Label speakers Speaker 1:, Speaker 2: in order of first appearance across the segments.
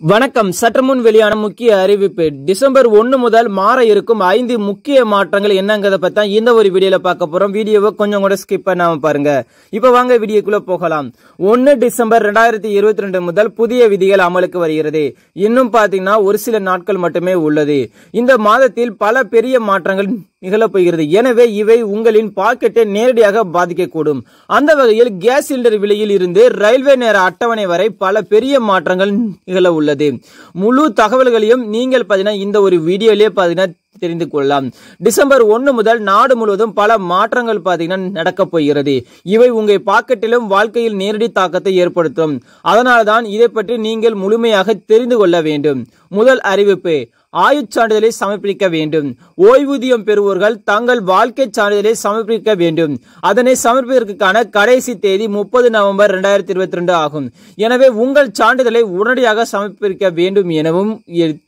Speaker 1: வணக்கம். சற்று முன் வெளியான முக்கிய அறிவிப்பு. டிசம்பர் ஒன்று முதல் மாற இருக்கும் ஐந்து முக்கிய மாற்றங்கள் என்னங்கிறத பத்தி தான் இந்த ஒரு வீடியோல பார்க்க போறோம். வீடியோவை கொஞ்சம் கூட ஸ்கிப் பண்ணாம பாருங்க. இப்ப வாங்க வீடியோக்குள்ள போகலாம். ஒன்னு டிசம்பர் ரெண்டாயிரத்தி இருபத்தி ரெண்டு முதல் புதிய விதிகள் அமலுக்கு வருகிறது. இன்னும் பாத்தீங்கன்னா ஒரு சில நாட்கள் மட்டுமே உள்ளது. இந்த மாதத்தில் பல பெரிய மாற்றங்கள் நிகழப் போகிறது எனவே இவை உங்களின் பாக்கெட்டை நேரடியாக பாதிக்கக்கூடும். அந்த வகையில் கேஸ் சிலிண்டர் விலையில் இருந்து ரயில்வே நேர அட்டவணை வரை பல பெரிய மாற்றங்கள் நிகழ உள்ளது. முழு தகவல்களையும் நீங்கள் பார்த்தீங்கன்னா இந்த ஒரு வீடியோலேயே பார்த்தீங்கன்னா தெரிந்து கொள்ளலாம் டிசம்பர் ஒன்று முதல் நாடு முழுவதும் பல மாற்றங்கள் பார்த்தீங்கன்னா நடக்க போகிறது. இவை உங்கள் பாக்கெட்டிலும் வாழ்க்கையில் நேரடி தாக்கத்தை ஏற்படுத்தும். அதனால்தான் இதை பற்றி நீங்கள் முழுமையாக தெரிந்து கொள்ள வேண்டும். முதல் அறிவிப்பு ஆயுட் சான்றிதழை சமர்ப்பிக்க வேண்டும். ஓய்வூதியம் பெறுவோர்கள் தங்கள் வாழ்க்கை சான்றிதழை சமர்ப்பிக்க வேண்டும். அதனை சமர்ப்பிப்பதற்கான கடைசி தேதி முப்பது நவம்பர் இரண்டாயிரத்தி இருபத்தி ரெண்டு ஆகும். எனவே உங்கள் சான்றிதழை உடனடியாக சமர்ப்பிக்க வேண்டும் எனவும்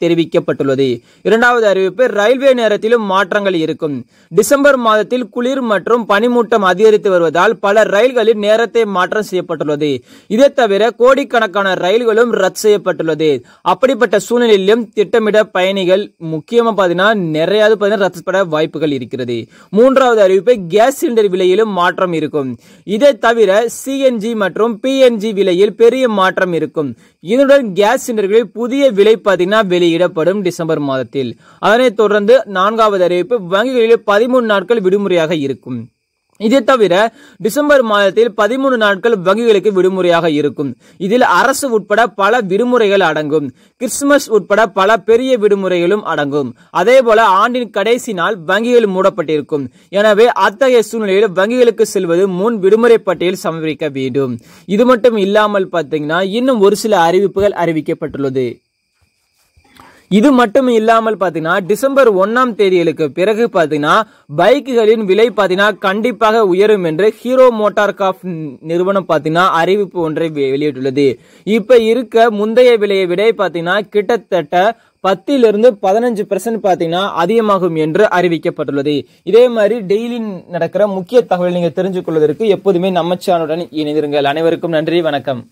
Speaker 1: தெரிவிக்கப்பட்டுள்ளது. இரண்டாவது அறிவிப்பு ரயில்வே நேரத்திலும் மாற்றங்கள் இருக்கும். டிசம்பர் மாதத்தில் குளிர் மற்றும் பனிமூட்டம் அதிகரித்து வருவதால் பல ரயில்களில் நேரத்தை மாற்றம் செய்யப்பட்டுள்ளது. இதை தவிர கோடிக்கணக்கான ரயில்களும் ரத்து செய்யப்பட்டுள்ளது. அப்படிப்பட்ட சூழ்நிலையிலும் திட்டமிட பயணிகள் முக்கியமா பார்த்தீங்கன்னா நிறையாவது பார்த்தீங்கன்னா ரத்து பட வாய்ப்புகள் இருக்கிறது. மூன்றாவது அறிவிப்பு கேஸ் சிலிண்டர் விலையிலும் மாற்றம் இருக்கும். இதை தவிர சிஎன்ஜி மற்றும் பிஎன்ஜி விலையில் பெரிய மாற்றம் இருக்கும். இதனுடன் கேஸ் சிலிண்டர்களில் புதிய விலை பார்த்தீங்கன்னா வெளியிடப்படும் டிசம்பர் மாதத்தில். அதனைத் தொடர்ந்து நான்காவது அறிவிப்பு வங்கிகளில் பதிமூணு நாட்கள் விடுமுறையாக இருக்கும். இதை தவிர டிசம்பர் மாதத்தில் பதிமூணு நாட்கள் வங்கிகளுக்கு விடுமுறையாக இருக்கும். இதில் அரசு உட்பட பல விடுமுறைகள் அடங்கும். கிறிஸ்துமஸ் உட்பட பல பெரிய விடுமுறைகளும் அடங்கும். அதே போல ஆண்டின் கடைசி நாள் வங்கிகள் மூடப்பட்டிருக்கும். எனவே அத்தகைய சூழ்நிலையில் வங்கிகளுக்கு செல்வது முன் விடுமுறை பட்டியல் சமர்ப்பிக்க வேண்டும். இது மட்டும் இல்லாமல் பார்த்தீங்கன்னா இன்னும் ஒரு சில அறிவிப்புகள் அறிவிக்கப்பட்டுள்ளது. இது மட்டும் இல்லாமல் பாத்தீங்கன்னா டிசம்பர் ஒன்னாம் தேதிகளுக்கு பிறகு பாத்தீங்கன்னா பைக்குகளின் விலை பாத்தீங்கன்னா கண்டிப்பாக உயரும் என்று ஹீரோ மோட்டார் காப் நிறுவனம் பாத்தீங்கன்னா அறிவிப்பு ஒன்றை வெ- வெளியிட்டுள்ளது. இப்ப இருக்க முந்தைய விலையை விட பாத்தீங்கன்னா கிட்டத்தட்ட பத்திலிருந்து பதினஞ்சு பெர்சன்ட் பாத்தீங்கன்னா அதிகமாகும் என்று அறிவிக்கப்பட்டுள்ளது. இதே மாதிரி டெய்லி நடக்கிற முக்கிய தகவல் நீங்க தெரிஞ்சு கொள்வதற்கு எப்போதுமே நம்ம சேனலுடன் இணைந்திருங்கள். அனைவருக்கும் நன்றி வணக்கம்.